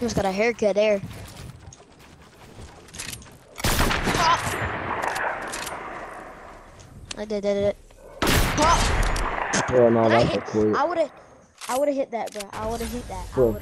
Just got a haircut there. I did did it. Yeah, no, that's I, hit- quick. I would have, I would have hit that, bro. I would have hit that. I would have.